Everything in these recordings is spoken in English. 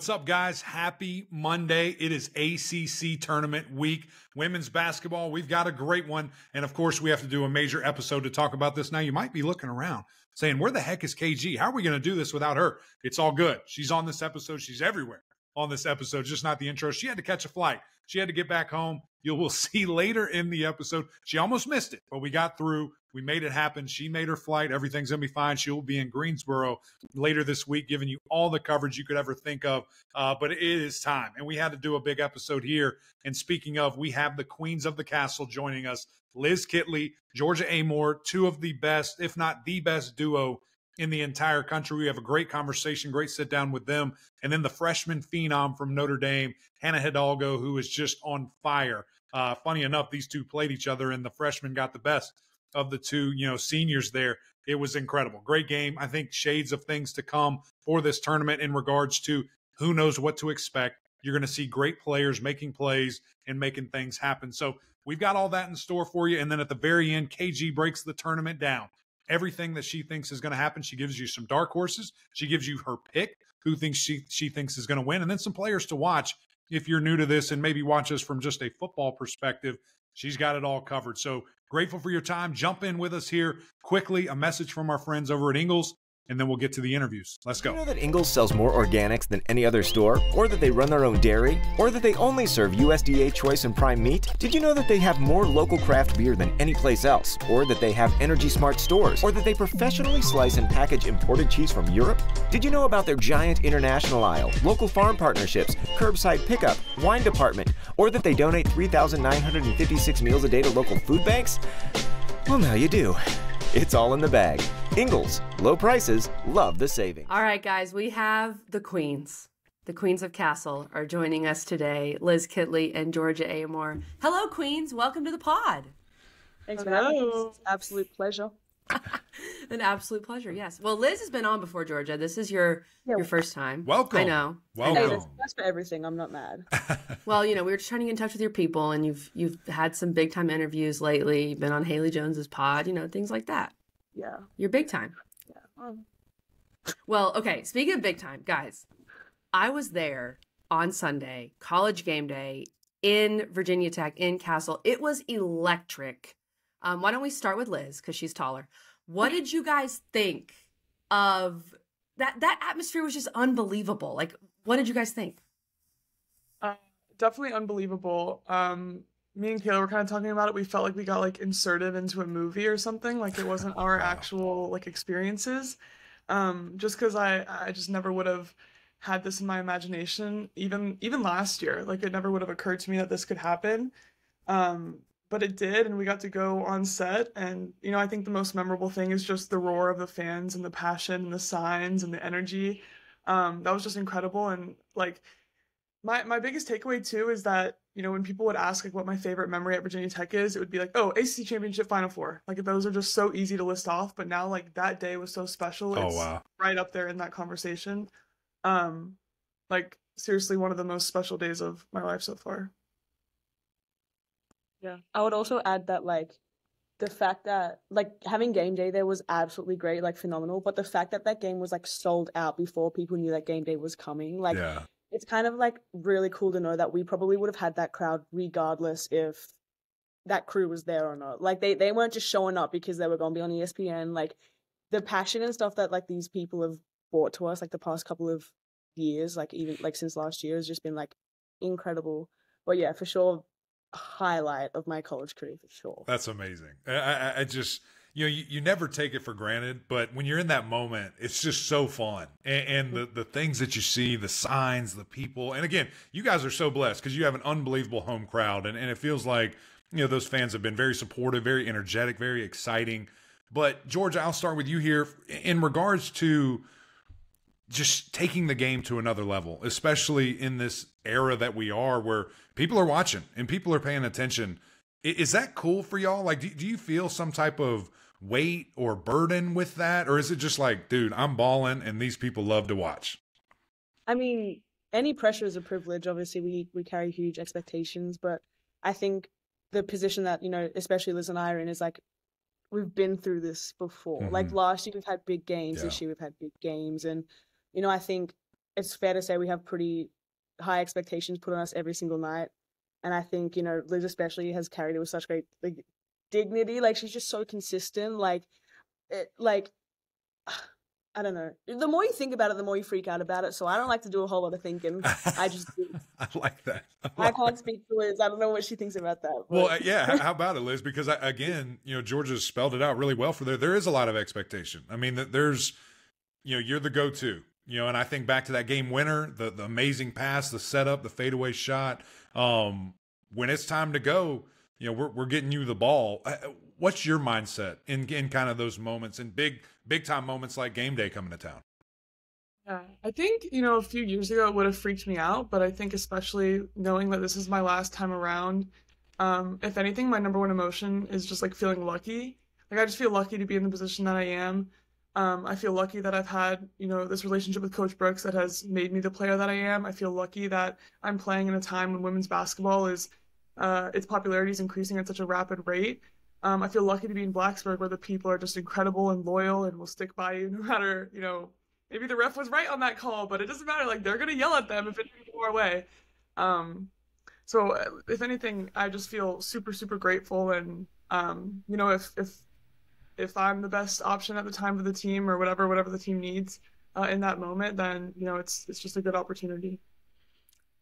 What's up, guys? Happy Monday. It is ACC tournament week. Women's basketball, we've got a great one. And of course, we have to do a major episode to talk about this. Now, you might be looking around saying, Where the heck is KG? How are we going to do this without her? It's all good. She's on this episode. She's everywhere on this episode, just not the intro. She had to catch a flight. She had to get back home. You will see later in the episode. She almost missed it, but we got through. We made it happen. She made her flight. Everything's going to be fine. She will be in Greensboro later this week, giving you all the coverage you could ever think of. Uh, but it is time. And we had to do a big episode here. And speaking of, we have the Queens of the Cassell joining us Liz Kitley, Georgia Amoore, two of the best, if not the best duo in the entire country. We have a great conversation, great sit down with them. And then the freshman phenom from Notre Dame, Hannah Hidalgo, who is just on fire. Uh, funny enough, these two played each other, and the freshman got the best of the two, you know, seniors there. It was incredible. Great game. I think shades of things to come for this tournament in regards to who knows what to expect. You're going to see great players making plays and making things happen. So we've got all that in store for you. And then at the very end, KG breaks the tournament down. Everything that she thinks is going to happen. She gives you some dark horses. She gives you her pick, who thinks she she thinks is going to win, and then some players to watch if you're new to this and maybe watch us from just a football perspective. She's got it all covered. So Grateful for your time. Jump in with us here quickly. A message from our friends over at Ingles and then we'll get to the interviews. Let's go. Did you know that Ingles sells more organics than any other store? Or that they run their own dairy? Or that they only serve USDA choice and prime meat? Did you know that they have more local craft beer than any place else? Or that they have energy smart stores? Or that they professionally slice and package imported cheese from Europe? Did you know about their giant international aisle, local farm partnerships, curbside pickup, wine department? Or that they donate 3,956 meals a day to local food banks? Well, now you do. It's all in the bag. Ingles, low prices, love the savings. All right, guys, we have the queens. The queens of Cassell are joining us today. Liz Kitley and Georgia Amoore. Hello, queens. Welcome to the pod. Thanks for having us. Absolute pleasure. An absolute pleasure. Yes. Well, Liz has been on before, Georgia. This is your Yeah. your first time. Welcome. I know. Welcome. Hey, that's, that's for everything. I'm not mad. Well, you know, we were just trying to get in touch with your people, and you've you've had some big time interviews lately. You've been on Haley Jones's pod. You know, things like that. Yeah. You're big time. Um, Well, okay. Speaking of big time, guys, I was there on Sunday, college game day in Virginia Tech in Cassell. It was electric. Um, why don't we start with Liz because she's taller? What did you guys think of that? That atmosphere was just unbelievable. Like, what did you guys think? Uh, definitely unbelievable. Um, me and Kayla were kind of talking about it. We felt like we got like inserted into a movie or something. Like it wasn't our actual like experiences. Um, just because I I just never would have had this in my imagination even even last year. Like it never would have occurred to me that this could happen. Um, but it did, and we got to go on set. And you know, I think the most memorable thing is just the roar of the fans and the passion and the signs and the energy. Um, that was just incredible. And like my my biggest takeaway too is that you know when people would ask like what my favorite memory at Virginia Tech is, it would be like oh ACC championship Final Four. Like those are just so easy to list off. But now like that day was so special. Oh, It's wow. right up there in that conversation. Um, like seriously one of the most special days of my life so far. Yeah. I would also add that like the fact that like having game day there was absolutely great, like phenomenal. But the fact that that game was like sold out before people knew that game day was coming, like yeah. it's kind of like really cool to know that we probably would have had that crowd regardless if that crew was there or not. Like they they weren't just showing up because they were going to be on ESPN. Like the passion and stuff that like these people have brought to us like the past couple of years, like even like since last year has just been like incredible. But yeah, for sure highlight of my college career for sure. That's amazing. I, I, I just, you know, you, you never take it for granted, but when you're in that moment, it's just so fun. And, and the, the things that you see, the signs, the people. And again, you guys are so blessed because you have an unbelievable home crowd. And, and it feels like, you know, those fans have been very supportive, very energetic, very exciting. But, George, I'll start with you here in regards to just taking the game to another level, especially in this era that we are where people are watching and people are paying attention. Is that cool for y'all? Like, do, do you feel some type of weight or burden with that? Or is it just like, dude, I'm balling and these people love to watch? I mean, any pressure is a privilege. Obviously, we we carry huge expectations, but I think the position that you know, especially Liz and I are in, is like we've been through this before. Like Mhm. last year, we've had big games. Yeah. This year, we've had big games, and you know, I think it's fair to say we have pretty high expectations put on us every single night. And I think, you know, Liz especially has carried it with such great like dignity. Like she's just so consistent. Like it like I don't know. The more you think about it, the more you freak out about it. So I don't like to do a whole lot of thinking. I just I like that. I, I can't speak to Liz. I don't know what she thinks about that. But. Well, uh, yeah. How about it, Liz? Because I, again, you know, Georgia spelled it out really well for there. There is a lot of expectation. I mean, there's, you know, you're the go-to. You know, and I think back to that game winner, the the amazing pass, the setup, the fadeaway shot. Um, when it's time to go, you know, we're we're getting you the ball. Uh, what's your mindset in in kind of those moments and big big time moments like game day coming to town? Yeah, I think you know a few years ago it would have freaked me out, but I think especially knowing that this is my last time around, um, if anything, my number one emotion is just like feeling lucky. Like I just feel lucky to be in the position that I am. Um, I feel lucky that I've had, you know, this relationship with Coach Brooks that has made me the player that I am. I feel lucky that I'm playing in a time when women's basketball is, uh, its popularity is increasing at such a rapid rate. Um, I feel lucky to be in Blacksburg where the people are just incredible and loyal and will stick by you no matter, you know, maybe the ref was right on that call, but it doesn't matter. Like they're gonna yell at them if it doesn't go our way. Um, so uh, if anything, I just feel super super grateful and um, you know if if if I'm the best option at the time for the team or whatever whatever the team needs uh, in that moment, then you know it's it's just a good opportunity.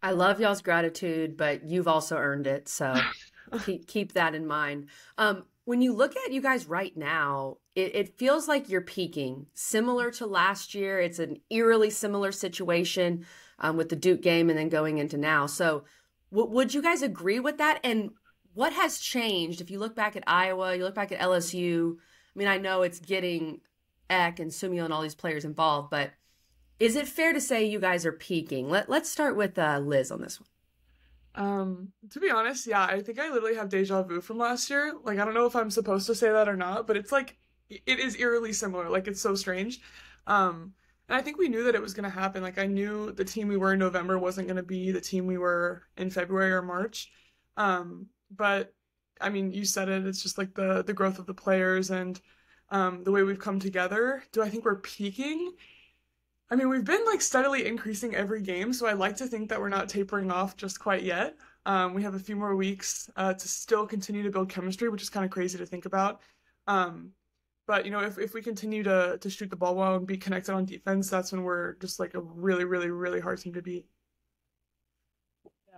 I love y'all's gratitude, but you've also earned it, so keep keep that in mind. Um, when you look at you guys right now, it, it, feels like you're peaking, similar to last year. It's an eerily similar situation um, with the Duke game and then going into now. So, w- would you guys agree with that? And what has changed if you look back at Iowa, you look back at LSU? I mean, I know it's getting Ekh and Summiel and all these players involved, but is it fair to say you guys are peaking? Let, let's start with uh, Liz on this one. Um, to be honest, yeah, I think I literally have deja vu from last year. Like, I don't know if I'm supposed to say that or not, but it's like, it is eerily similar. Like, it's so strange. Um, and I think we knew that it was going to happen. Like, I knew the team we were in November wasn't going to be the team we were in February or March. Um, but I mean, you said it. It's just like the the growth of the players and um, the way we've come together. Do I think we're peaking? I mean, we've been like steadily increasing every game, so I like to think that we're not tapering off just quite yet. Um, we have a few more weeks uh, to still continue to build chemistry, which is kind of crazy to think about. Um, but you know, if, if we continue to to shoot the ball well and be connected on defense, that's when we're just like a really, really, really hard team to beat.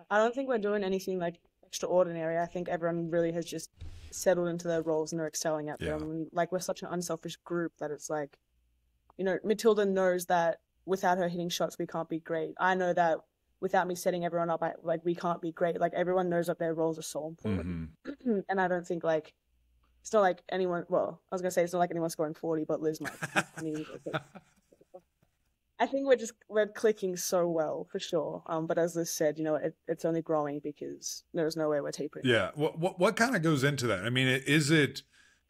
I don't think we're doing anything like extraordinary. I think everyone really has just settled into their roles and they're excelling at yeah. them. And, like we're such an unselfish group that it's like, you know, Matilda knows that without her hitting shots, we can't be great. I know that without me setting everyone up, I, like we can't be great. Like everyone knows that their roles are so important. Mm-hmm. and I don't think like it's not like anyone. Well, I was gonna say it's not like anyone scoring forty, but Liz might. I think we're just we're clicking so well for sure. Um, but as Liz said, you know, it, it's only growing because there's no way we're tapering. Yeah. What what what kind of goes into that? I mean, is it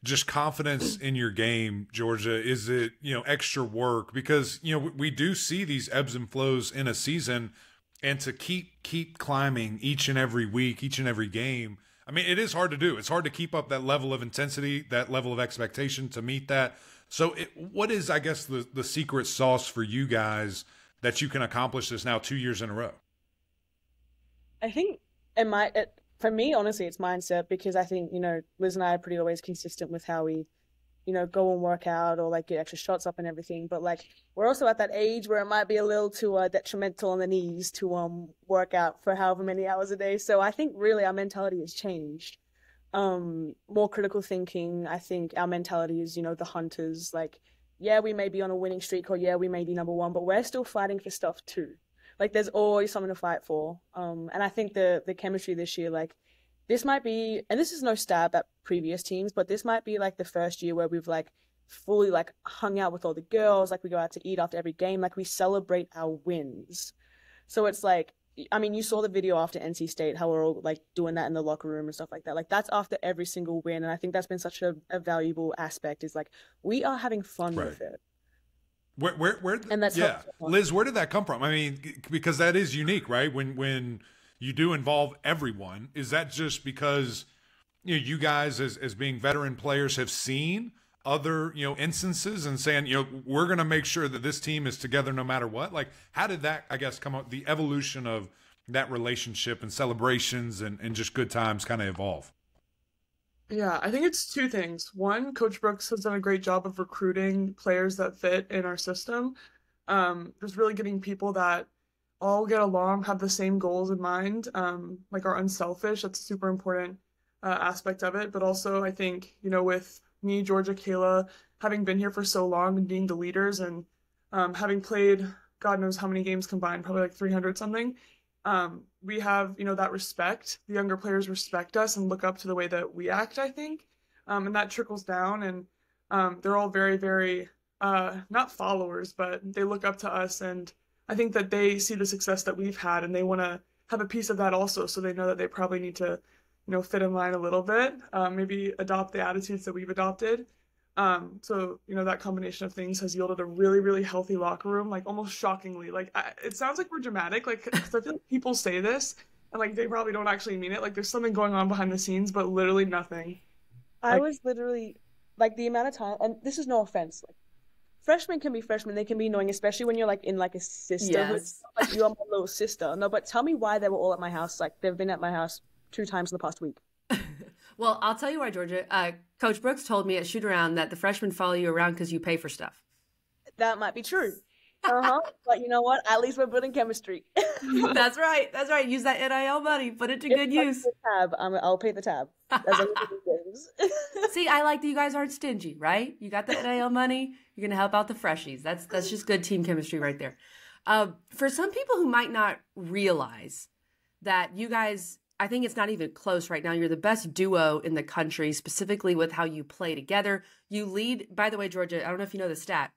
just confidence in your game, Georgia? Is it you know extra work? Because you know we do see these ebbs and flows in a season, and to keep keep climbing each and every week, each and every game. I mean, it is hard to do. It's hard to keep up that level of intensity, that level of expectation to meet that. So, it, what is, I guess, the the secret sauce for you guys that you can accomplish this now two years in a row? I think it might. It, for me, honestly, it's mindset because I think you know Liz and I are pretty always consistent with how we, you know, go and work out or like get extra shots up and everything. But like we're also at that age where it might be a little too uh, detrimental on the knees to um work out for however many hours a day. So I think really our mentality has changed um more critical thinking. I think our mentality is you know the hunters like yeah we may be on a winning streak or yeah we may be number one but we're still fighting for stuff too. Like there's always something to fight for. Um and i think the the chemistry this year like this might be and this is no stab at previous teams but this might be like the first year where we've like fully like hung out with all the girls like we go out to eat after every game like we celebrate our wins. So it's like I mean, you saw the video after NC State, how we're all like doing that in the locker room and stuff like that. Like that's after every single win, and I think that's been such a, a valuable aspect. Is like we are having fun right. with it. Where, where, where? And that's yeah, Liz. Where did that come from? I mean, because that is unique, right? When, when you do involve everyone, is that just because you know you guys as as being veteran players have seen other you know instances and saying you know we're going to make sure that this team is together no matter what like how did that i guess come up the evolution of that relationship and celebrations and, and just good times kind of evolve Yeah, I think it's two things. One, Coach Brooks has done a great job of recruiting players that fit in our system. Um, just really getting people that all get along, have the same goals in mind, um, like are unselfish. That's a super important uh, aspect of it. But also, I think, you know, with me, Georgia, Kayla, having been here for so long and being the leaders and um, having played God knows how many games combined, probably like 300 something, um, we have you know that respect. The younger players respect us and look up to the way that we act i think um, and that trickles down and um, they're all very very uh, not followers but they look up to us and i think that they see the success that we've had and they want to have a piece of that also so they know that they probably need to you know fit in line a little bit um, maybe adopt the attitudes that we've adopted um, so you know that combination of things has yielded a really, really healthy locker room. Like almost shockingly, like I, it sounds like we're dramatic, like 'cause I feel like people say this and like they probably don't actually mean it. Like there's something going on behind the scenes, but literally nothing. I was literally like the amount of time, and this is no offense. Like freshmen can be freshmen; they can be annoying, especially when you're like in like a sisterhood. Yes. Like you're my little sister. No, but tell me why they were all at my house. Like they've been at my house two times in the past week. Well, I'll tell you why, Georgia. Uh, Coach Brooks told me at shoot around that the freshmen follow you around because you pay for stuff. That might be true. Uh huh. but you know what? At least we're building chemistry. That's right. That's right. Use that NIL money. Put it to good If I use. tab. I'm, I'll pay the tab. As long as it goes. See, I like that you guys aren't stingy, right? You got the NIL money. You're gonna help out the freshies. That's that's just good team chemistry right there. Uh, for some people who might not realize that you guys, I think it's not even close right now. You're the best duo in the country, specifically with how you play together. You lead. By the way, Georgia, I don't know if you know the stat.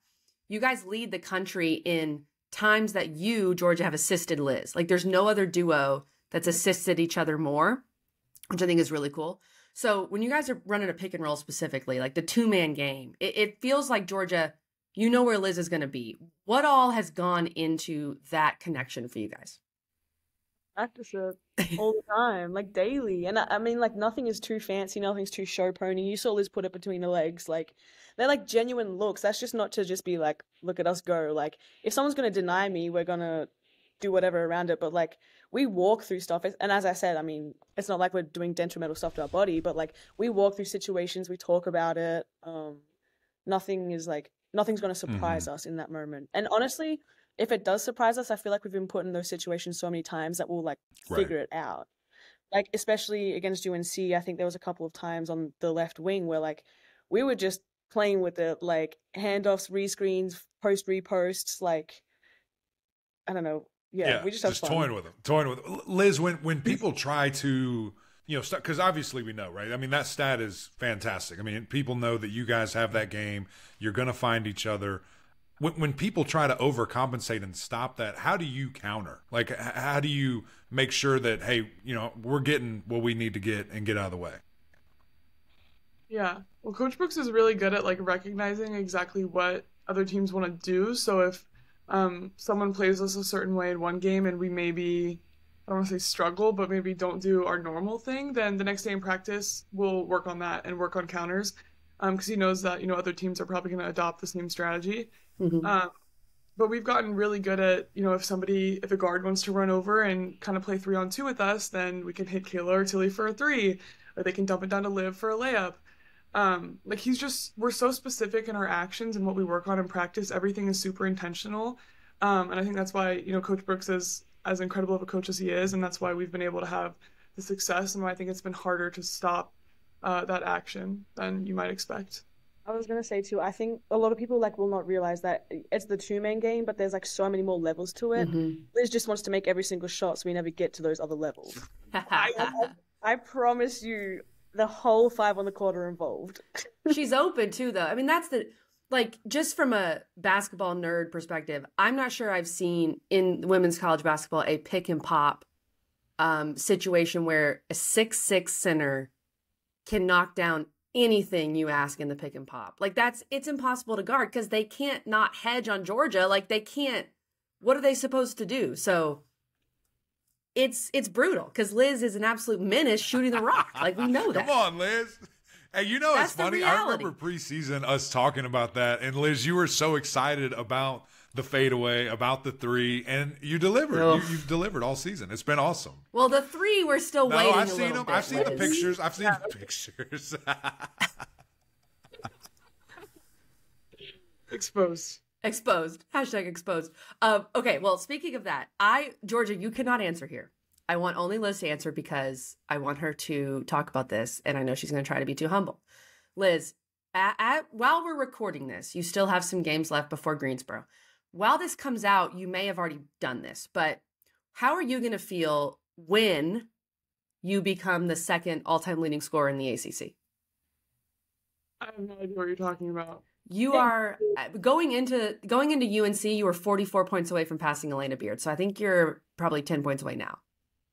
You guys lead the country in times that you, Georgia, have assisted Liz. Like, there's no other duo that's assisted each other more, which I think is really cool. So when you guys are running a pick and roll specifically, like the two man game, it, it feels like Georgia, you know where Liz is going to be. What all has gone into that connection for you guys? Practice it all the time, like daily. And I, I mean, like nothing is too fancy, nothing's too show pony. You saw Liz put it between her legs, like they're like genuine looks. That's just not to just be like, look at us go. Like if someone's gonna deny me, we're gonna do whatever around it. But like we walk through stuff, and as I said, I mean, it's not like we're doing detrimental stuff to our body, but like we walk through situations, we talk about it. Um, nothing is like nothing's gonna surprise us in that moment. And honestly, if it does surprise us, I feel like we've been put in those situations so many times that we'll like Right. figure it out. Like especially against UNC, I think there was a couple of times on the left wing where like we were just playing with it, like handoffs, rescreens, post reposts, like I don't know. Yeah, we just have fun. toying with them, toying with them. Liz. When when people try to you know because obviously we know right. I mean that stat is fantastic. I mean people know that you guys have that game. You're going to find each other. When, when people try to overcompensate and stop that, how do you counter? Like how do you make sure that hey you know we're getting what we need to get and get out of the way? Yeah. Well, Coach Brooks is really good at like recognizing exactly what other teams want to do. So if um, someone plays us a certain way in one game and we maybe I don't want to say struggle, but maybe don't do our normal thing, then the next day in practice we'll work on that and work on counters, because he knows that you know other teams are probably going to adopt the same strategy. Mhm. Um, but we've gotten really good at, you know, if somebody, if a guard wants to run over and kind of play three on two with us, then we can hit Kayla or Tilly for a three, or they can dump it down to Liv for a layup. Um, like he's just, we're so specific in our actions and what we work on in practice. Everything is super intentional. Um, and I think that's why, you know, Coach Brooks is as incredible of a coach as he is. And that's why we've been able to have the success and why I think it's been harder to stop uh, that action than you might expect. I was gonna say too. I think a lot of people like will not realize that it's the two man game, but there's like so many more levels to it. Mhm. Liz just wants to make every single shot, so we never get to those other levels. I promise you, the whole five on the court are involved. She's open too, though. I mean, that's the like just from a basketball nerd perspective. I'm not sure I've seen in women's college basketball a pick and pop um, situation where a six six center can knock down anything you ask in the pick and pop. Like that's it's impossible to guard because they can't not hedge on Georgia. Like they can't. What are they supposed to do? So it's it's brutal because Liz is an absolute menace shooting the rock. Like we know that. Come on, Liz. Hey, you know That's it's funny. I remember preseason us talking about that, and Liz, you were so excited about the fadeaway, about the three, and you delivered. You, you've delivered all season. It's been awesome. Well, the three we're still No, waiting. I've a seen them. bit, I've seen the pictures. I've seen the pictures. Exposed. Exposed. Hashtag exposed. Um, okay, well, speaking of that, I Georgia, you cannot answer here. I want only Liz to answer because I want her to talk about this, and I know she's going to try to be too humble. Liz, at, at, while we're recording this, you still have some games left before Greensboro. While this comes out, you may have already done this, but how are you going to feel when you become the second all-time leading scorer in the ACC? I have no idea what you're talking about. You are uh, going into going into UNC. You were 44 points away from passing Alana Beard, so I think you're probably 10 points away now,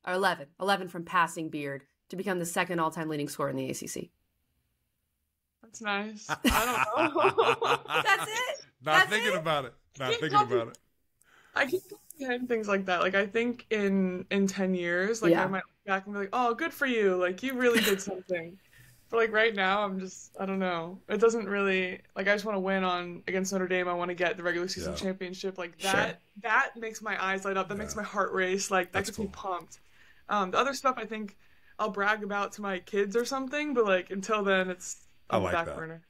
or 11, 11 from passing Beard to become the second all-time leading scorer in the ACC. That's nice. I don't know. That's it. Not That's thinking it? about it. Not thinking copy- about it. I keep comprehend things like that. Like I think in in ten years, like Yeah. I might look back and be like, "Oh, good for you! Like you really did something." but like right now, I'm just I don't know. It doesn't really like I just want to win on against Notre Dame. I want to get the regular season Yeah. championship. Like Sure. that that makes my eyes light up. That makes my heart race. Like that That's gets me pumped. Um, the other stuff I think I'll brag about to my kids or something. But like until then, it's I on like the back that. burner.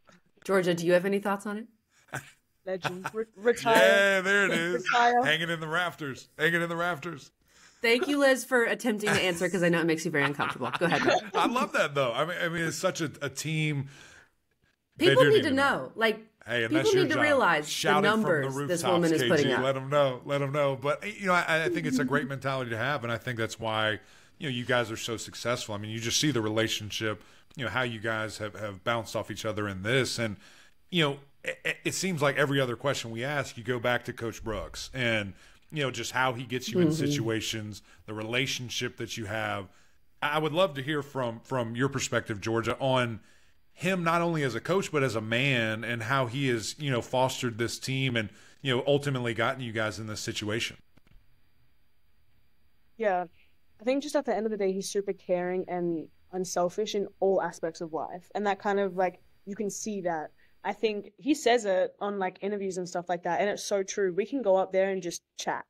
Georgia, do you have any thoughts on it? Legend. Re- retire. Yeah, there it is. Retire. Hanging in the rafters. Hanging in the rafters. Thank you, Liz, for attempting to answer because I know it makes you very uncomfortable. Go ahead. Mac. I love that though. I mean, I mean, it's such a, a team. People need need to to know. know. Like, Hey, people that's your need to job. realize Shout the it numbers the this rooftops, woman is KG. putting up. Let them know. Let them know. But you know, I, I think it's a great mentality to have, and I think that's why you know you guys are so successful. I mean, you just see the relationship. You know how you guys have have bounced off each other in this, and you know it, seems like every other question we ask, you go back to Coach Brooks and you know just how he gets you in mm-hmm. situations, the relationship that you have. I would love to hear from from your perspective, Georgia, on him not only as a coach but as a man and how he has you know fostered this team and you know ultimately gotten you guys in this situation. Yeah. I think just at the end of the day, he's super caring and unselfish in all aspects of life. And that kind of like, you can see that. I think he says it on like interviews and stuff like that. And it's so true. We can go up there and just chat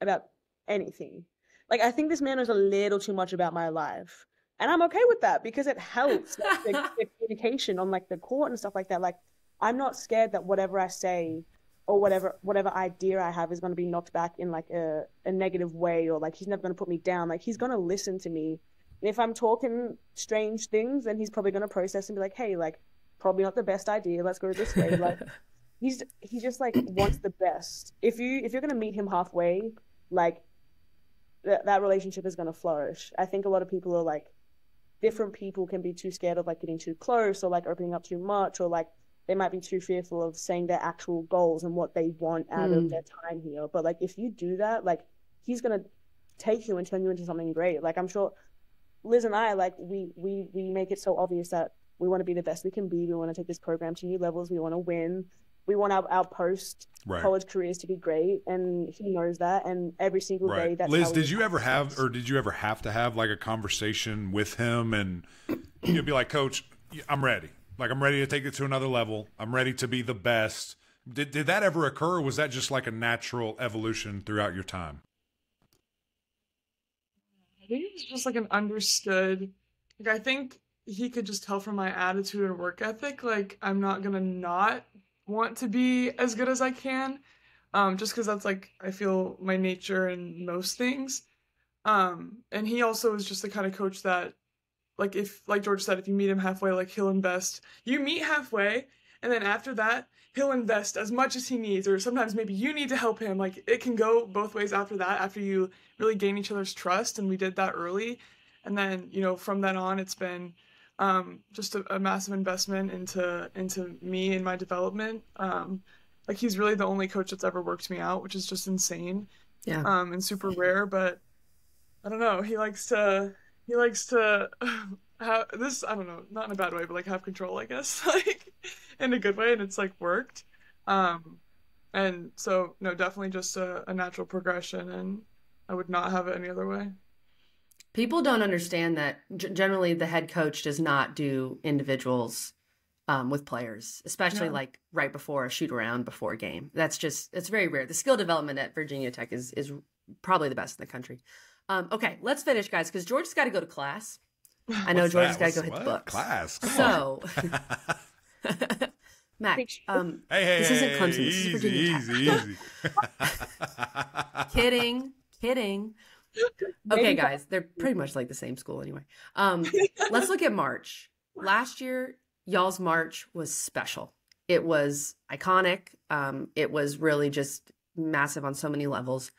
about anything. Like, I think this man knows a little too much about my life. And I'm okay with that because it helps like, the, the communication on like the court and stuff like that. Like, I'm not scared that whatever I say or whatever whatever idea I have is going to be knocked back in like a, a negative way or like he's never going to put me down. Like he's going to listen to me. And if I'm talking strange things, then he's probably going to process and be like, "Hey, like probably not the best idea. Let's go this way." Like he's he just like wants the best. If you if you're going to meet him halfway, like that that relationship is going to flourish. I think a lot of people are like different people can be too scared of like getting too close or like opening up too much or like they might be too fearful of saying their actual goals and what they want out Mm. of their time here. But like if you do that, like he's gonna take you and turn you into something great. Like I'm sure Liz and I like we we we make it so obvious that we want to be the best we can be. We want to take this program to new levels. We want to win. We want our, our post Right. college careers to be great, and he knows that. And every single day, Right. that's Liz, how did you ever have or did you ever have to have like a conversation with him and you'd be like, Coach, I'm ready. Like I'm ready to take it to another level. I'm ready to be the best. Did did that ever occur or was that just like a natural evolution throughout your time? I think it was just like an understood. Like I think he could just tell from my attitude and work ethic. Like I'm not gonna not want to be as good as I can, um, just because that's like I feel my nature in most things. Um, and he also is just the kind of coach that, like if like George said, if you meet him halfway, like he'll invest. You meet halfway, and then after that, he'll invest as much as he needs, or sometimes maybe you need to help him. Like it can go both ways after that. After you really gain each other's trust, and we did that early, and then you know from then on, it's been um, just a, a massive investment into into me and my development. Um, like he's really the only coach that's ever worked me out, which is just insane Yeah. um, and super rare. But I don't know. He likes to he likes to have this. I don't know, not in a bad way, but like have control, I guess, like in a good way, and it's like worked. Um, and so no, definitely just a, a natural progression, and I would not have it any other way. People don't understand that g- generally the head coach does not do individuals um, with players, especially Yeah. like right before a shoot around before a game. That's just it's very rare. The skill development at Virginia Tech is is probably the best in the country. Um, okay, let's finish, guys, because George's got to go to class. I know George's got to go What's- hit the books. Class. Come So, on. Mac, um, hey, hey, this hey, isn't Clemson. This is easy, Virginia Tech. easy, easy. kidding, kidding. Maybe Okay, guys, they're pretty much like the same school anyway. Um, let's look at March. Last year, y'all's March was special. It was iconic. Um, it was really just massive on so many levels.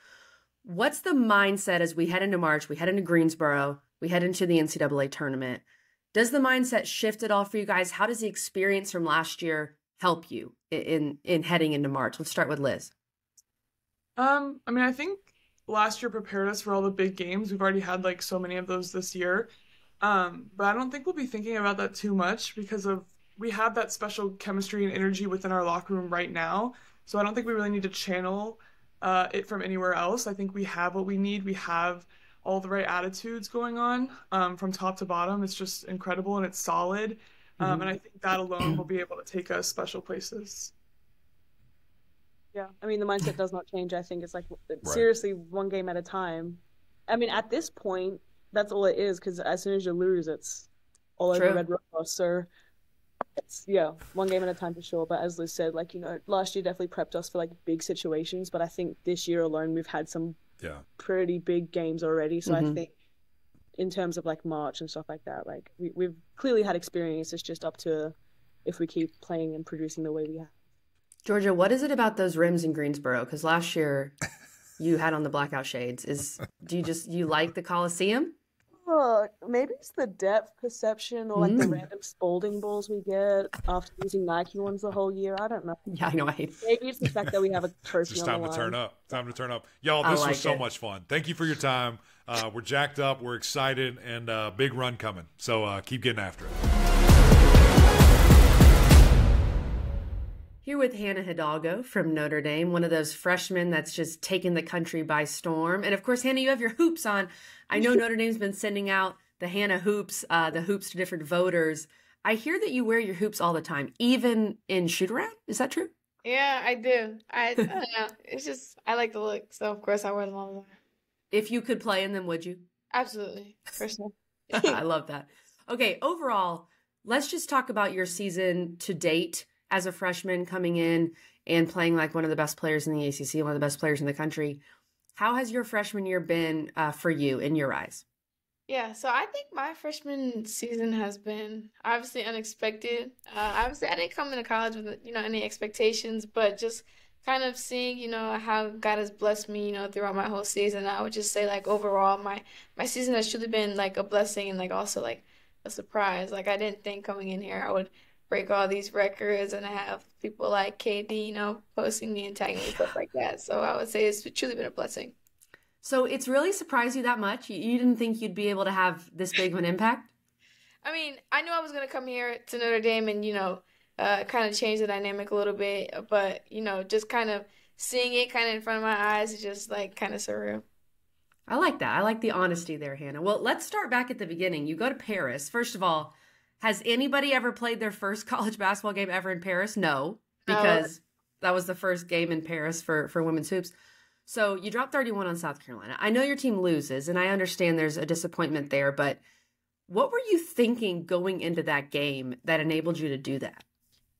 What's the mindset as we head into March? We head into Greensboro. We head into the NCAA tournament. Does the mindset shift at all for you guys? How does the experience from last year help you in in heading into March? Let's start with Liz. Um, I mean, I think last year prepared us for all the big games. We've already had like so many of those this year. Um, but I don't think we'll be thinking about that too much because of we have that special chemistry and energy within our locker room right now. So I don't think we really need to channel uh, it from anywhere else. I think we have what we need. We have all the right attitudes going on um, from top to bottom. It's just incredible and it's solid. Um, and I think that alone will be able to take us special places. Yeah, I mean the mindset does not change. I think it's like seriously one game at a time. I mean, at this point, that's all it is. Because as soon as you lose, it's all over Red Rose. So it's yeah, one game at a time for sure. But as Liz said, like you know, last year definitely prepped us for like big situations. But I think this year alone, we've had some yeah. pretty big games already. So Mhm. I think in terms of like March and stuff like that, like we, we've clearly had experience. It's just up to if we keep playing and producing the way we have. Georgia, what is it about those rims in Greensboro? Because last year you had on the blackout shades. Is do you just you like the Coliseum? Uh, maybe it's the depth perception or like the Mm. random Spalding balls we get after using Nike ones the whole year. I don't know. Yeah, I know. I hate. Maybe it's the fact that we have a It's trophy just on time the to line. turn up. Time to turn up. Y'all, this like was so it. much fun. Thank you for your time. Uh, we're jacked up. We're excited, and uh, big run coming. So uh, keep getting after it. Here with Hannah Hidalgo from Notre Dame, one of those freshmen that's just taken the country by storm. And of course, Hannah, you have your hoops on. I know Notre Dame's been sending out the Hannah hoops, uh, the hoops to different voters. I hear that you wear your hoops all the time, even in shoot around. Is that true? Yeah, I do. I, I don't know. It's just I like the look, so of course I wear them all the time. If you could play in them, would you? Absolutely, for sure. I love that. Okay, overall, let's just talk about your season to date as a freshman coming in and playing like one of the best players in the ACC, one of the best players in the country. How has your freshman year been uh, for you in your eyes? Yeah, so I think my freshman season has been obviously unexpected. Uh, obviously, I didn't come into college with you know any expectations, but just kind of seeing you know how God has blessed me you know throughout my whole season. I would just say like overall my my season has truly been like a blessing and like also like a surprise. Like I didn't think coming in here I would break all these records and have people like KD you know posting me and tagging me stuff like that. So I would say it's truly been a blessing. So it's really surprised you that much? You, you didn't think you'd be able to have this big of an impact? I mean, I knew I was gonna come here to Notre Dame and you know, uh, kind of change the dynamic a little bit, but you know, just kind of seeing it kind of in front of my eyes is just like kind of surreal. I like that. I like the honesty there, Hannah. Well, let's start back at the beginning. You go to Paris. First of all, has anybody ever played their first college basketball game ever in Paris? No, because that was the first game in Paris for for women's hoops. So you dropped 31 on South Carolina. I know your team loses, and I understand there's a disappointment there, but what were you thinking going into that game that enabled you to do that?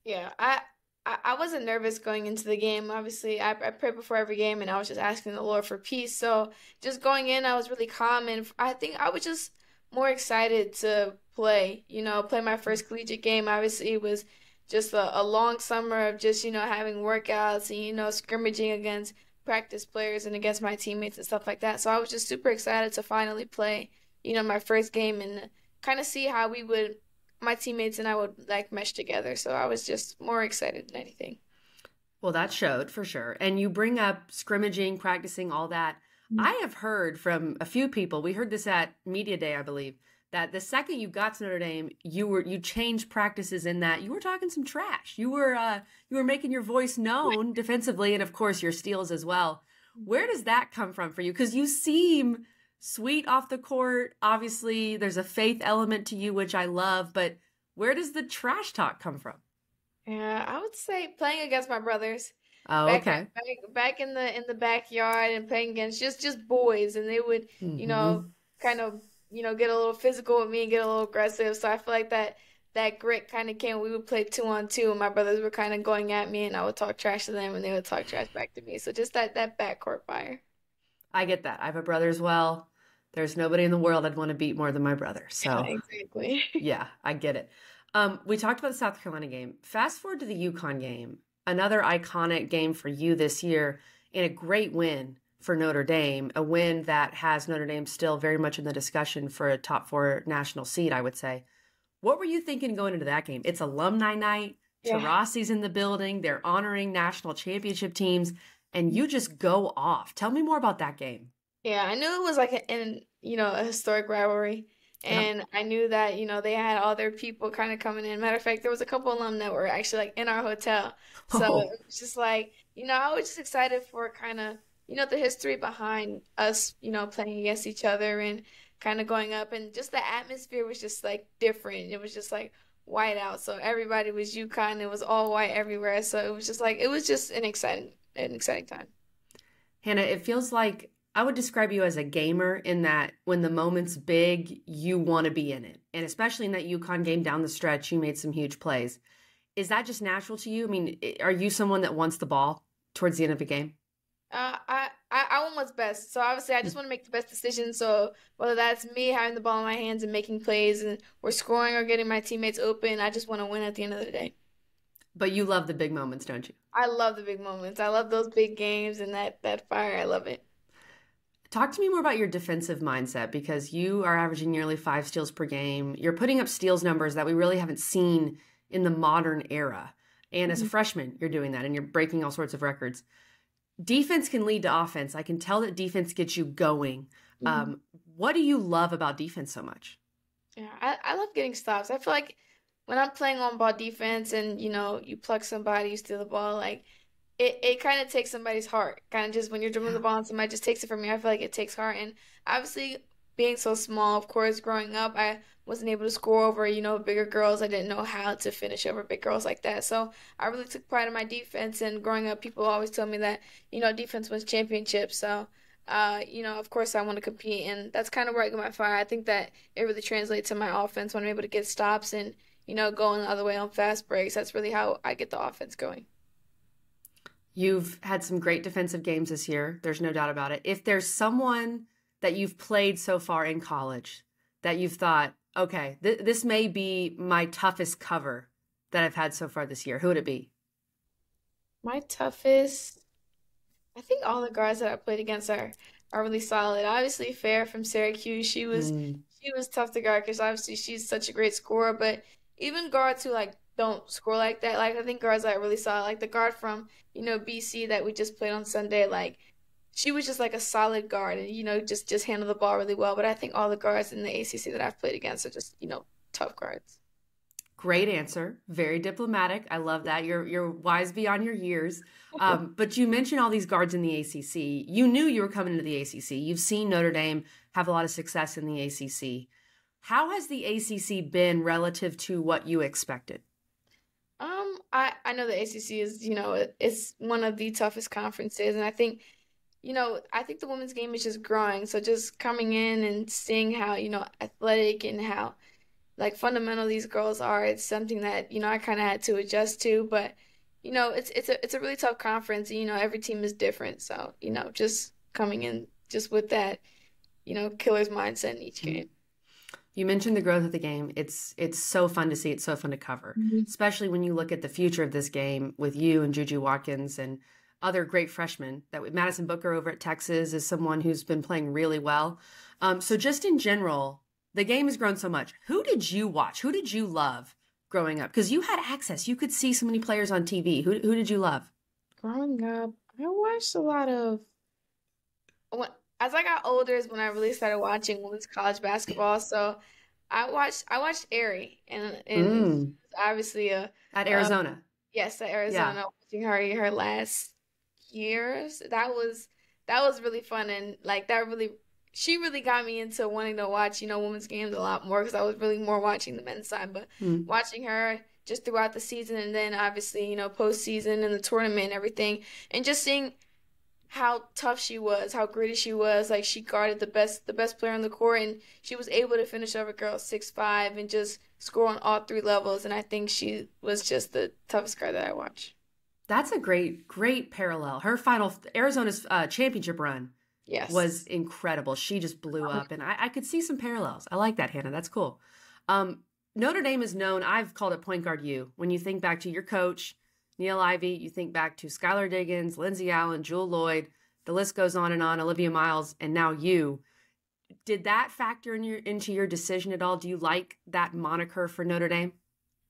Yeah, I, I I wasn't nervous going into the game. Obviously, I I prayed before every game, and I was just asking the Lord for peace. So just going in, I was really calm, and I think I was just more excited to play. You know, play my first mm-hmm. collegiate game. Obviously, it was just a, a long summer of just you know having workouts and you know scrimmaging against practice players and against my teammates and stuff like that. So I was just super excited to finally play. You know, my first game and kind of see how we would my teammates and I would like mesh together. So I was just more excited than anything. Well, that showed for sure. And you bring up scrimmaging, practicing, all that. Hmm. I have heard from a few people. We heard this at Media Day, I believe, that the second you got to Notre Dame, you were you changed practices in that you were talking some trash. You were uh you were making your voice known defensively and of course your steals as well. Hmm. Where does that come from for you? Cuz you seem sweet off the court. Obviously, there's a faith element to you which I love, but Where does the trash talk come from? Yeah, I would say playing against my brothers. Oh, back, okay. Back, back in the in the backyard and playing against just just boys, and they would you know kind of you know get a little physical with me and get a little aggressive. So I feel like that that grit kind of came. We would play two on two, and my brothers were kind of going at me, and I would talk trash to them, and they would talk trash back to me. So just that that backcourt fire. I get that. I have a brother as well. There's nobody in the world I'd want to beat more than my brother. So exactly. yeah, I get it. Um, we talked about the South Carolina game. Fast forward to the UConn game, another iconic game for you this year, and a great win for Notre Dame, a win that has Notre Dame still very much in the discussion for a top four national seed, I would say. What were you thinking going into that game? It's alumni night. Yeah. Taurasi's in the building. They're honoring national championship teams, and you just go off. Tell me more about that game. Yeah, I knew it was like an you know a historic rivalry. And I knew that you know they had all their people kind of coming in. Matter of fact, there was a couple alum that were actually like in our hotel, so Oh. it was just like you know I was just excited for kind of you know the history behind us you know playing against each other and kind of going up, and just the atmosphere was just like different. It was just like white out, so everybody was UConn. It was all white everywhere, so it was just like it was just an exciting an exciting time. Hannah, it feels like I would describe you as a gamer in that when the moment's big, you want to be in it. And especially in that UConn game down the stretch, you made some huge plays. Is that just natural to you? I mean, are you someone that wants the ball towards the end of a game? Uh, I, I, I want what's best. So obviously, I just want to make the best decision. So whether that's me having the ball in my hands and making plays, and or scoring or getting my teammates open, I just want to win at the end of the day. But you love the big moments, don't you? I love the big moments. I love those big games and that that fire. I love it. Talk to me more about your defensive mindset because you are averaging nearly five steals per game. You're putting up steals numbers that we really haven't seen in the modern era. And as a freshman, you're doing that and you're breaking all sorts of records. Defense can lead to offense. I can tell that defense gets you going. Um, what do you love about defense so much? Yeah, I, I love getting stops. I feel like when I'm playing on ball defense and you know you pluck somebody, you steal the ball, like it, it kind of takes somebody's heart. Kind of just when you're dribbling the ball and somebody just takes it from you, I feel like it takes heart. And obviously, being so small, of course, growing up, I wasn't able to score over you know bigger girls. I didn't know how to finish over big girls like that. So I really took pride in my defense. And growing up, people always told me that you know defense wins championships. So. Uh, you know, of course, I want to compete, and that's kind of where I get my fire. I think that it really translates to my offense when I'm able to get stops and you know going the other way on fast breaks. That's really how I get the offense going. You've had some great defensive games this year. There's no doubt about it. If there's someone that you've played so far in college that you've thought, okay, th- this may be my toughest cover that I've had so far this year, who would it be? My toughest, I think all the guards that I played against are are really solid. Obviously, Fair from Syracuse, she was Mm. she was tough to guard because obviously she's such a great scorer. But even guards who like don't score like that, like I think guards are really solid, like the guard from you know BC that we just played on Sunday, like she was just like a solid guard and you know just just handle the ball really well. But I think all the guards in the ACC that I've played against are just you know tough guards. Great answer. Very diplomatic. I love that. You're you're wise beyond your years. Um, but you mentioned all these guards in the ACC. You knew you were coming to the ACC. You've seen Notre Dame have a lot of success in the ACC. How has the ACC been relative to what you expected? I I know the ACC is, you know, it's one of the toughest conferences, and I think, you know, I think the women's game is just growing. So just coming in and seeing how, you know, athletic and how like fundamental these girls are, it's something that, you know, I kind of had to adjust to, but you know, it's it's a it's a really tough conference, and you know, every team is different. So, you know, just coming in just with that, you know, killer's mindset in each mm-hmm. game. You mentioned the growth of the game. It's it's so fun to see. It's so fun to cover, especially when you look at the future of this game with you and Juju Watkins and other great freshmen. That Madison Booker over at Texas is someone who's been playing really well. Um, so just in general, the game has grown so much. Who did you watch? Who did you love growing up? Because you had access. You could see so many players on TV. Who who did you love? Growing up, I watched a lot of as I got older is when I really started watching women's college basketball. So I watched I watched Aari and and Mm. obviously uh At Arizona. yes at Arizona watching her her last years. That was that was really fun and like that really she really got me into wanting to watch, you know, women's games a lot more because I was really more watching the men's side. But mm. watching her just throughout the season and then obviously, you know, postseason and the tournament and everything, and just seeing how tough she was, how gritty she was. Like she guarded the best the best player on the court and she was able to finish over girls six five and just score on all three levels and I think she was just the toughest guard that I watched. That's a great great parallel. Her final Arizona's uh, championship run yes. was incredible. She just blew up and I, I could see some parallels. I like that, Hannah. That's cool. Um, Notre Dame is known, I've called it point guard you. When you think back to your coach, Niele Ivey, you think back to Skylar Diggins, Lindsay Allen, Jewell Loyd, the list goes on and on, Olivia Miles, and now you. Did that factor in your into your decision at all? Do you like that moniker for Notre Dame?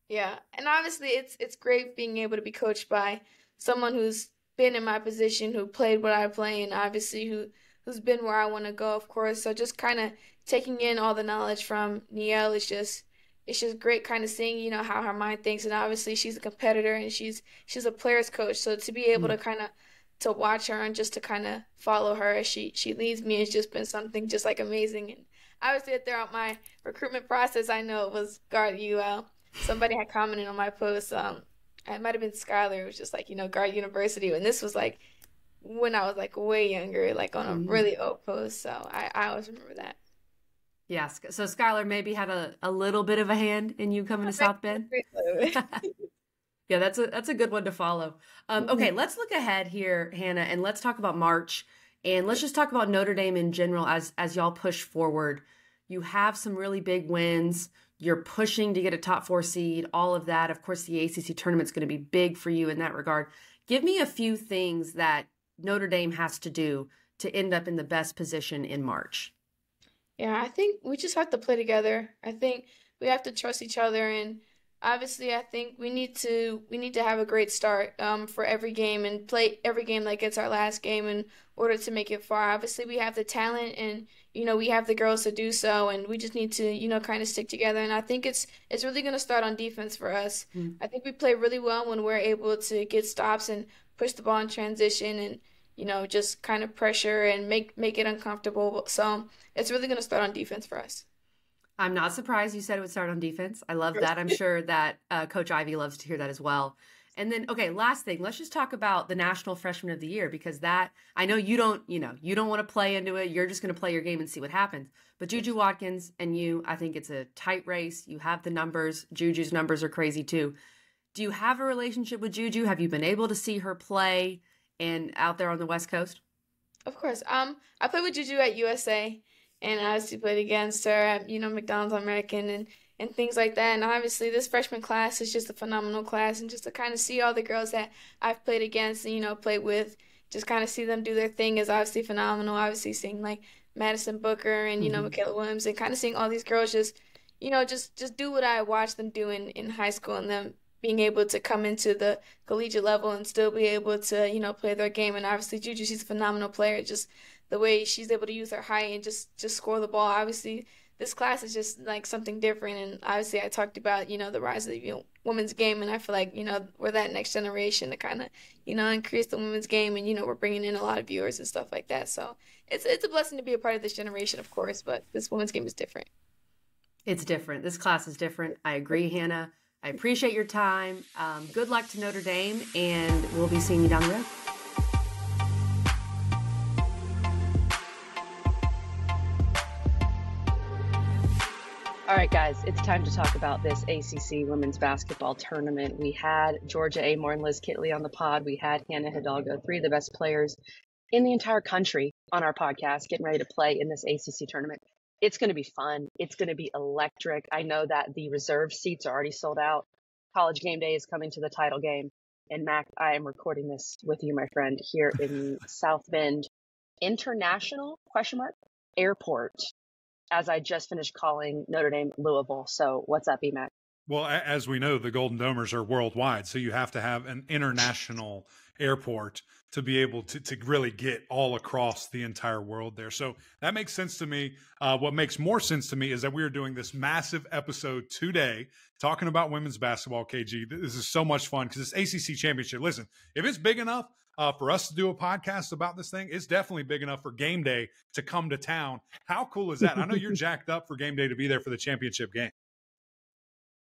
Yeah, and obviously it's it's great being able to be coached by someone who's been in my position, who played what I play, and obviously who who's been where I want to go, of course. So just kind of taking in all the knowledge from Niele is just it's just great kind of seeing you know how her mind thinks and obviously she's a competitor and she's she's a player's coach so to be able mm-hmm. to kind of to watch her and just to kind of follow her as she she leads me has just been something just like amazing and obviously throughout my recruitment process i know it was guard ul somebody had commented on my post um it might have been skylar it was just like you know guard university and this was like when i was like way younger like on a mm-hmm. really old post so i i always remember that Yes. So Skylar maybe had a, a little bit of a hand in you coming to South Bend. yeah, that's a that's a good one to follow. Um, mm-hmm. okay, let's look ahead here, Hannah, and let's talk about March, and let's just talk about Notre Dame in general as as y'all push forward. You have some really big wins. You're pushing to get a top four seed. All of that, of course, the ACC tournament's going to be big for you in that regard. Give me a few things that Notre Dame has to do to end up in the best position in March. Yeah, I think we just have to play together. I think we have to trust each other and obviously I think we need to we need to have a great start um, for every game and play every game like it's our last game in order to make it far. Obviously we have the talent and you know we have the girls to do so and we just need to you know kind of stick together and I think it's it's really going to start on defense for us. Mm. I think we play really well when we're able to get stops and push the ball in transition and you know, just kind of pressure and make make it uncomfortable. So it's really going to start on defense for us. I'm not surprised you said it would start on defense. I love that. I'm sure that uh, Coach Ivey loves to hear that as well. And then, okay, last thing, let's just talk about the National Freshman of the Year because that I know you don't, you know, you don't want to play into it. You're just going to play your game and see what happens. But Juju Watkins and you, I think it's a tight race. You have the numbers. Juju's numbers are crazy too. Do you have a relationship with Juju? Have you been able to see her play? And out there on the West Coast? Of course. Um, I played with Juju at USA, and I obviously played against her at you know McDonald's American and and things like that. And obviously, this freshman class is just a phenomenal class, and just to kind of see all the girls that I've played against and you know played with, just kind of see them do their thing is obviously phenomenal. Obviously, seeing like Madison Booker and you mm-hmm. know Mikaylah Williams, and kind of seeing all these girls just you know just just do what I watched them do in in high school, and them being able to come into the collegiate level and still be able to, you know, play their game. And obviously, Juju, she's a phenomenal player. Just the way she's able to use her height and just just score the ball. Obviously, this class is just like something different. And obviously, I talked about you know the rise of the you know, women's game, and I feel like you know we're that next generation to kind of you know increase the women's game, and you know we're bringing in a lot of viewers and stuff like that. So it's it's a blessing to be a part of this generation, of course. But this women's game is different. It's different. This class is different. I agree, Hannah. I appreciate your time. Um, good luck to Notre Dame, and we'll be seeing you down the road. All right, guys, it's time to talk about this ACC women's basketball tournament. We had Georgia Amoore and Liz Kitley on the pod. We had Hannah Hidalgo, three of the best players in the entire country on our podcast, getting ready to play in this ACC tournament it's going to be fun. It's going to be electric. I know that the reserve seats are already sold out. College game day is coming to the title game. And Mac, I am recording this with you, my friend, here in South Bend International question mark airport as I just finished calling Notre Dame Louisville. So what's up, EMAC? Well, as we know, the Golden Domers are worldwide, so you have to have an international airport to be able to, to really get all across the entire world there. So that makes sense to me. Uh, what makes more sense to me is that we are doing this massive episode today talking about women's basketball, KG. This is so much fun because it's ACC championship. Listen, if it's big enough, uh, for us to do a podcast about this thing, it's definitely big enough for game day to come to town. How cool is that? I know you're jacked up for game day to be there for the championship game.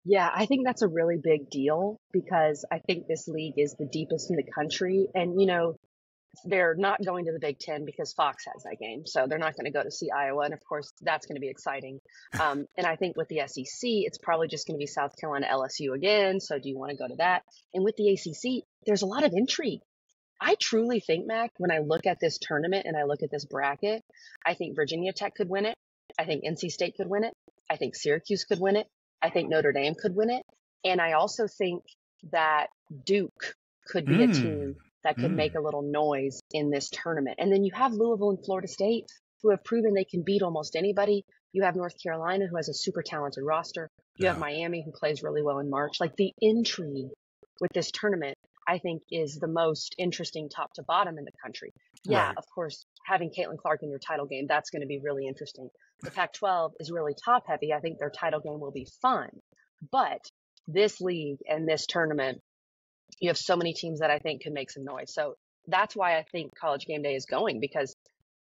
Yeah, I think that's a really big deal because I think this league is the deepest in the country. And, you know, they're not going to the Big Ten because Fox has that game. So they're not going to go to see Iowa. And of course, that's going to be exciting. Um, and I think with the SEC, it's probably just going to be South Carolina LSU again. So do you want to go to that? And with the ACC, there's a lot of intrigue. I truly think, Mac, when I look at this tournament and I look at this bracket, I think Virginia Tech could win it. I think NC State could win it. I think Syracuse could win it. I think Notre Dame could win it. And I also think that Duke could be mm. a team that could mm. make a little noise in this tournament. And then you have Louisville and Florida State who have proven they can beat almost anybody. You have North Carolina who has a super talented roster. You yeah. have Miami who plays really well in March. Like the intrigue with this tournament, I think is the most interesting top to bottom in the country. Yeah, right. of course, having Caitlin Clark in your title game, that's going to be really interesting. The Pac 12 is really top heavy. I think their title game will be fun. But this league and this tournament, you have so many teams that I think can make some noise. So that's why I think college game day is going because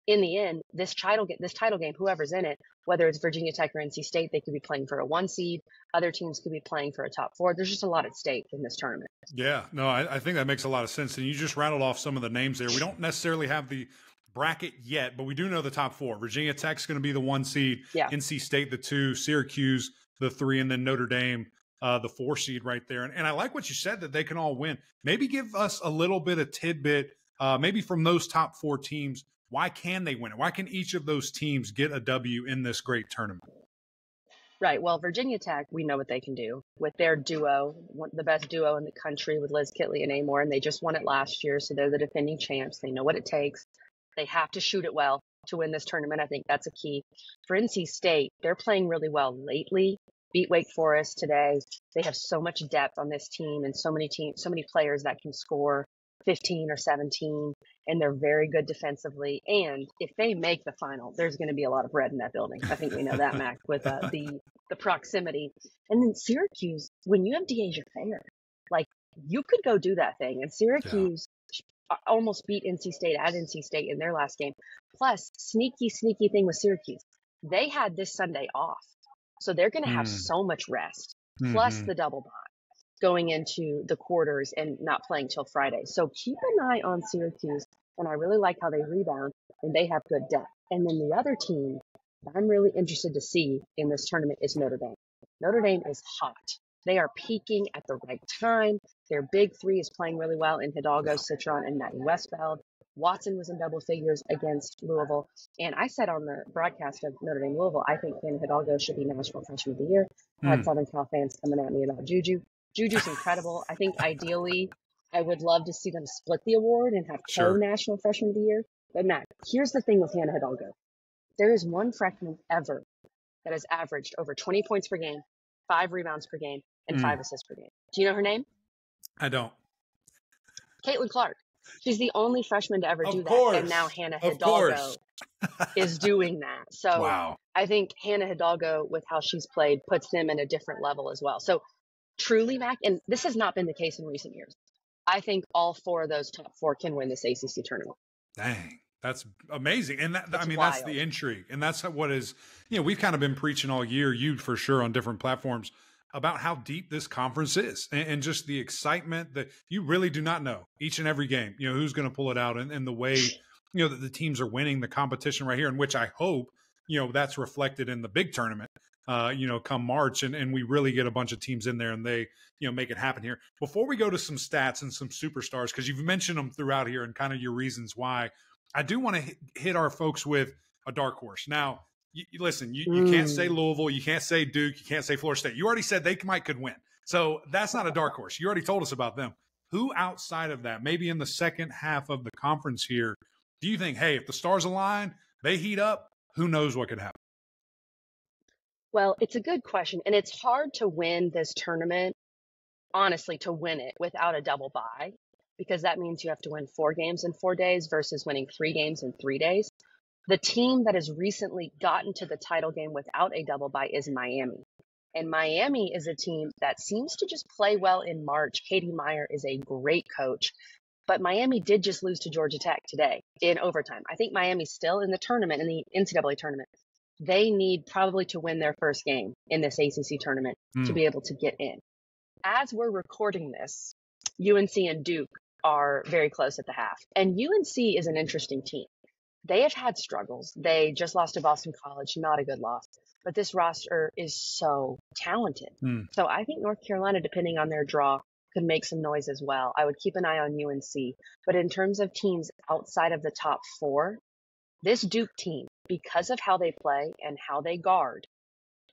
in the end, this title game, this title game, whoever's in it, whether it's Virginia Tech or NC State, they could be playing for a one seed. Other teams could be playing for a top four. There's just a lot at stake in this tournament. Yeah, no, I, I think that makes a lot of sense. And you just rattled off some of the names there. We don't necessarily have the bracket yet, but we do know the top four. Virginia Tech's going to be the one seed. Yeah. NC State the two, Syracuse the three, and then Notre Dame uh, the four seed right there. And, and I like what you said that they can all win. Maybe give us a little bit of tidbit, uh, maybe from those top four teams. Why can they win it? Why can each of those teams get a W in this great tournament? Right. Well, Virginia Tech, we know what they can do with their duo, the best duo in the country with Liz Kitley and Amoore, and they just won it last year, so they're the defending champs. They know what it takes. They have to shoot it well to win this tournament. I think that's a key. For NC State, they're playing really well lately. Beat Wake Forest today. They have so much depth on this team and so many teams, so many players that can score 15 or 17 and they're very good defensively. And if they make the final, there's going to be a lot of red in that building. I think we know that, Mac, with uh, the the proximity. And then Syracuse, when you have Dyaisha Fair, like you could go do that thing. And Syracuse almost beat NC State at NC State in their last game. Plus, sneaky, sneaky thing with Syracuse, they had this Sunday off. So they're going to have mm. so much rest, mm-hmm. plus the double bye going into the quarters and not playing till Friday. So keep an eye on Syracuse. And I really like how they rebound and they have good depth. And then the other team that I'm really interested to see in this tournament is Notre Dame. Notre Dame is hot. They are peaking at the right time. Their big three is playing really well in Hidalgo, Citron, and Maddy Westbeld. Watson was in double figures against Louisville. And I said on the broadcast of Notre Dame Louisville, I think Hannah Hidalgo should be National Freshman of the Year. I had hmm. Southern Cal fans coming at me about Juju. Juju's incredible. I think ideally, I would love to see them split the award and have co National Freshman of the Year. But Mac, here's the thing with Hannah Hidalgo. There is one freshman ever that has averaged over 20 points per game, five rebounds per game, and mm. five assists per game. Do you know her name? I don't. Caitlin Clark. She's the only freshman to ever of do course. that. And now Hannah Hidalgo is doing that. So wow. I think Hannah Hidalgo, with how she's played, puts them in a different level as well. So truly, Mac, and this has not been the case in recent years. I think all four of those top four can win this ACC tournament. Dang. That's amazing. And that, I mean, wild. that's the intrigue. And that's what is, you know, we've kind of been preaching all year, you for sure on different platforms about how deep this conference is and, and, just the excitement that you really do not know each and every game, you know, who's going to pull it out and, and the way, you know, that the teams are winning the competition right here, in which I hope, you know, that's reflected in the big tournament, uh, you know, come March and, and we really get a bunch of teams in there and they, you know, make it happen here. Before we go to some stats and some superstars, because you've mentioned them throughout here and kind of your reasons why, I do want to hit, our folks with a dark horse. Now, you, you listen, you, you mm. can't say mm. Louisville, you can't say Duke, you can't say Florida State. You already said they might could win. So that's not a dark horse. You already told us about them. Who outside of that, maybe in the second half of the conference here, do you think, hey, if the stars align, they heat up, who knows what could happen? Well, it's a good question. And it's hard to win this tournament, honestly, to win it without a double bye, because that means you have to win four games in four days versus winning three games in three days. The team that has recently gotten to the title game without a double bye is Miami. And Miami is a team that seems to just play well in March. Katie Meier is a great coach, But Miami did just lose to Georgia Tech today in overtime. I think Miami's still in the tournament, in the NCAA tournament. They need probably to win their first game in this ACC tournament mm. to hmm. be able to get in. As we're recording this, UNC and Duke are very close at the half. And UNC is an interesting team. They have had struggles. They just lost to Boston College, not a good loss. But this roster is so talented. Mm. So I think North Carolina, depending on their draw, could make some noise as well. I would keep an eye on UNC. But in terms of teams outside of the top four, this Duke team, because of how they play and how they guard,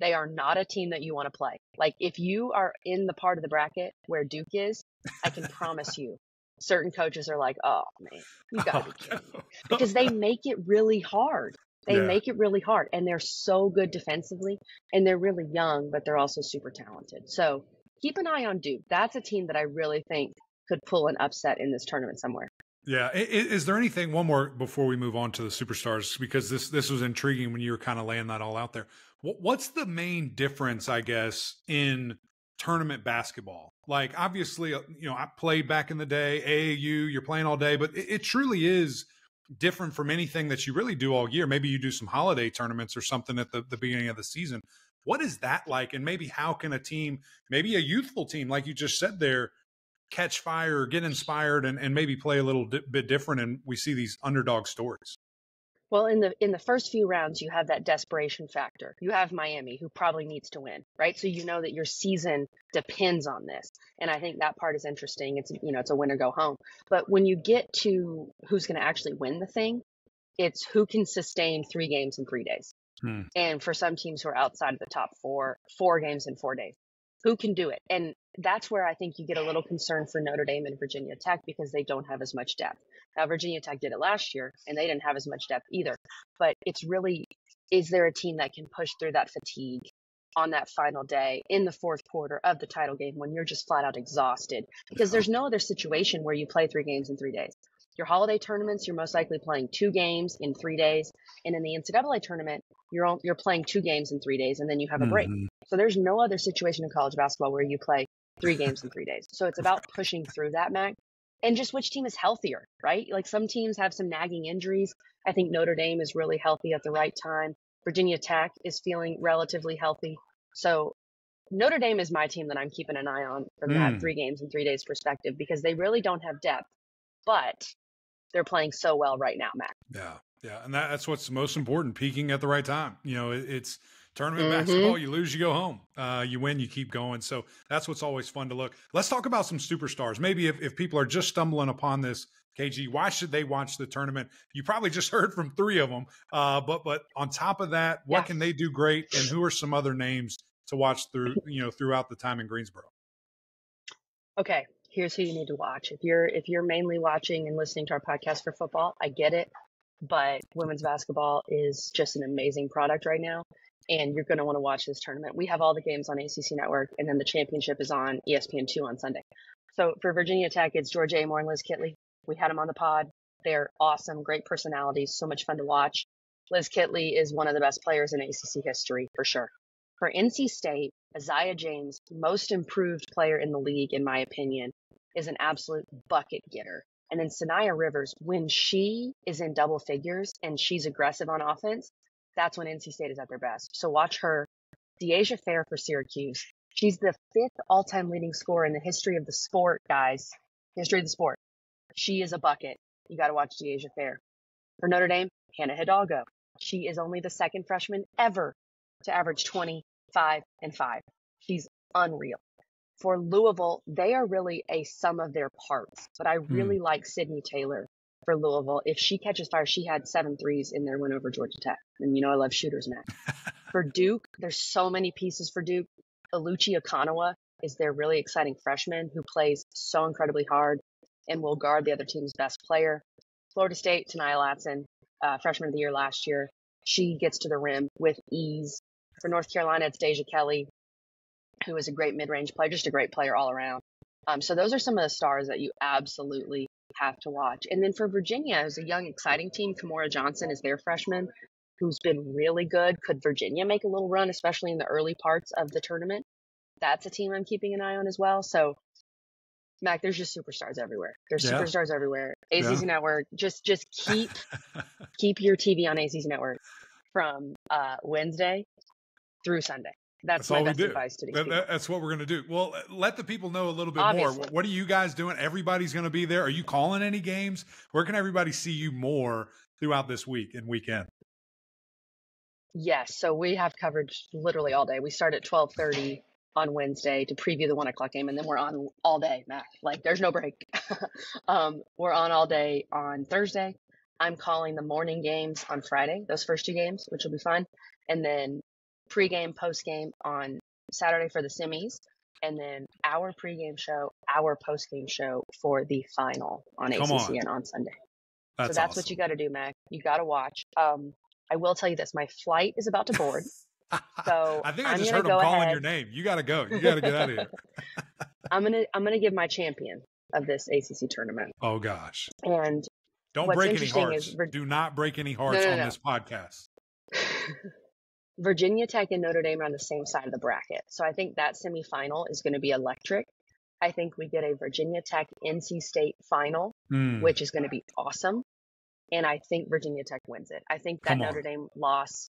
they are not a team that you want to play. Like if you are in the part of the bracket where Duke is, I can promise you, certain coaches are like, "Oh man, you got to oh, be kidding me," because they make it really hard. They yeah. make it really hard, and they're so good defensively, and they're really young, but they're also super talented. So keep an eye on Duke. That's a team that I really think could pull an upset in this tournament somewhere. Yeah. Is, is, there anything one more before we move on to the superstars? Because this this was intriguing when you were kind of laying that all out there. What's the main difference, I guess, in tournament basketball? Like, obviously, uh, you know, I played back in the day, AAU, you're playing all day, but it, it truly is different from anything that you really do all year. Maybe you do some holiday tournaments or something at the, the beginning of the season. What is that like? And maybe how can a team, maybe a youthful team, like you just said there, catch fire, get inspired, and, and maybe play a little di- bit different? And we see these underdog stories. Well, in the in the first few rounds, you have that desperation factor. You have Miami, who probably needs to win, right? So you know that your season depends on this, and I think that part is interesting. It's you know it's a win or go home. But when you get to who's going to actually win the thing, it's who can sustain three games in three days. Hmm. And for some teams who are outside of the top four, four games in four days, who can do it? And that's where I think you get a little concerned for Notre Dame and Virginia Tech because they don't have as much depth. Now, Virginia Tech did it last year and they didn't have as much depth either. But it's really, is there a team that can push through that fatigue on that final day in the fourth quarter of the title game when you're just flat out exhausted? Because there's no other situation where you play three games in three days. Your holiday tournaments, you're most likely playing two games in three days. And in the NCAA tournament, you're, you're playing two games in three days and then you have a break. Mm-hmm. So there's no other situation in college basketball where you play three games in three days. So it's about pushing through that, Mac and just which team is healthier, right? Like some teams have some nagging injuries. I think Notre Dame is really healthy at the right time. Virginia Tech is feeling relatively healthy. So Notre Dame is my team that I'm keeping an eye on from mm. that three games in three days perspective because they really don't have depth, but they're playing so well right now, Mac. Yeah. Yeah. And that, that's what's most important, peaking at the right time. You know, it, it's, Tournament mm-hmm. basketball, you lose, you go home. Uh, you win, you keep going. So that's what's always fun to look. Let's talk about some superstars. Maybe if, if people are just stumbling upon this, KG, why should they watch the tournament? You probably just heard from three of them. Uh, but but on top of that, what can they do great, and who are some other names to watch through you know throughout the time in Greensboro? Okay, here's who you need to watch. If you're if you're mainly watching and listening to our podcast for football, I get it, but women's basketball is just an amazing product right now and you're going to want to watch this tournament. We have all the games on ACC Network, and then the championship is on ESPN2 on Sunday. So for Virginia Tech, it's George Amoore and Liz Kitley. We had them on the pod. They're awesome, great personalities, so much fun to watch. Liz Kitley is one of the best players in ACC history for sure. For NC State, Aziaha James, most improved player in the league, in my opinion, is an absolute bucket getter. And then Saniya Rivers, when she is in double figures and she's aggressive on offense, that's when NC State is at their best. So watch her. Dyaisha Fair for Syracuse. She's the fifth all-time leading scorer in the history of the sport, guys. History of the sport. She is a bucket. You got to watch Dyaisha Fair. For Notre Dame, Hannah Hidalgo. She is only the second freshman ever to average 25 and 5. She's unreal. For Louisville, they are really a sum of their parts, but I hmm. really like Sydney Taylor for Louisville. If she catches fire, she had seven threes in their win over Georgia Tech. And you know I love shooters, man. for Duke, there's so many pieces for Duke. Oluchi Okananwa is their really exciting freshman who plays so incredibly hard and will guard the other team's best player. Florida State, Ta'Niya Latson, uh, freshman of the year last year. She gets to the rim with ease. For North Carolina, it's Deja Kelly, who is a great mid-range player, just a great player all around. Um, so those are some of the stars that you absolutely have to watch. And then for Virginia, as a young, exciting team, Kymora Johnson is their freshman, who's been really good. Could Virginia make a little run, especially in the early parts of the tournament? That's a team I'm keeping an eye on as well. So Mac, there's just superstars everywhere. There's Yeah. superstars everywhere. ACC Yeah. Network, just just keep keep your TV on ACC Network from uh, Wednesday through Sunday. That's, That's my all we do. advice to these That- that's what we're going to do. Well, uh, let the people know a little bit Obviously. more. What are you guys doing? Everybody's going to be there. Are you calling any games? Where can everybody see you more throughout this week and weekend? Yes, so we have coverage literally all day. We start at twelve thirty on Wednesday to preview the one o'clock game, and then we're on all day, Mac. Like there's no break. um, we're on all day on Thursday. I'm calling the morning games on Friday, those first two games, which will be fun, and then pregame, postgame on Saturday for the semis, and then our pregame show, our postgame show for the final on Come ACC on. and on Sunday. That's so that's what you got to do, Mac. You got to watch. Um, I will tell you this: my flight is about to board. So I think I I'm just heard him calling ahead. your name. You got to go. You got to get out of here. I'm gonna I'm gonna give my champion of this ACC tournament, Oh gosh. and Don't break any hearts. is Do not break any hearts no, on no. this podcast. Virginia Tech and Notre Dame are on the same side of the bracket. So I think that semifinal is going to be electric. I think we get a Virginia Tech NC State final, Hmm. which is going to be awesome. And I think Virginia Tech wins it. I think that Notre Dame loss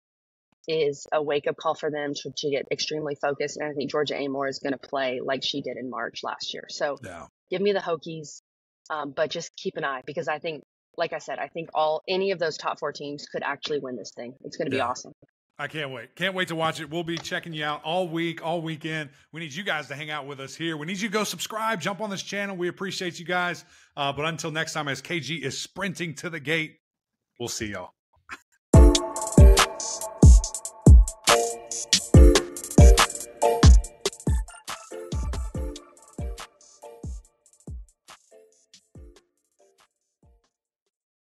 is a wake up call for them to, to get extremely focused. And I think Georgia Amoore is going to play like she did in March last year. So Yeah. give me the Hokies, um, but just keep an eye because I think, like I said, I think all any of those top four teams could actually win this thing. It's going to be awesome. I can't wait. Can't wait to watch it. We'll be checking you out all week, all weekend. We need you guys to hang out with us here. We need you to go subscribe, jump on this channel. We appreciate you guys. Uh, but until next time, as KG is sprinting to the gate, we'll see y'all.